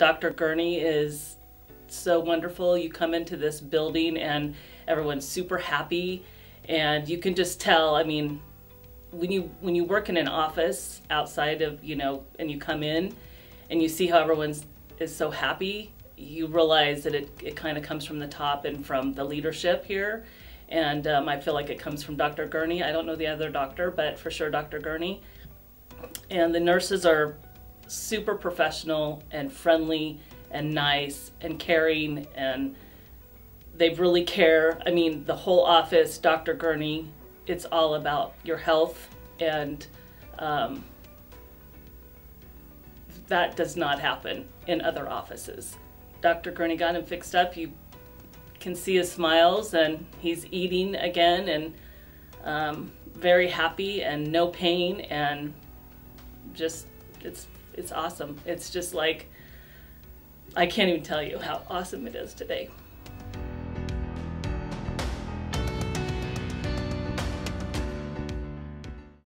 Dr. Gurney is so wonderful. You come into this building and everyone's super happy and you can just tell, I mean, when you when you work in an office outside of, you know, and you come in and you see how everyone's is so happy, you realize that it, it kind of comes from the top and from the leadership here. And um, I feel like it comes from Dr. Gurney. I don't know the other doctor, but for sure Dr. Gurney. And the nurses are super professional and friendly and nice and caring and they really care. I mean, the whole office, Dr. Gurney, it's all about your health and um, that does not happen in other offices. Dr. Gurney got him fixed up. You can see his smiles and he's eating again and um, very happy and no pain and just it's it's awesome. It's just like I can't even tell you how awesome it is today.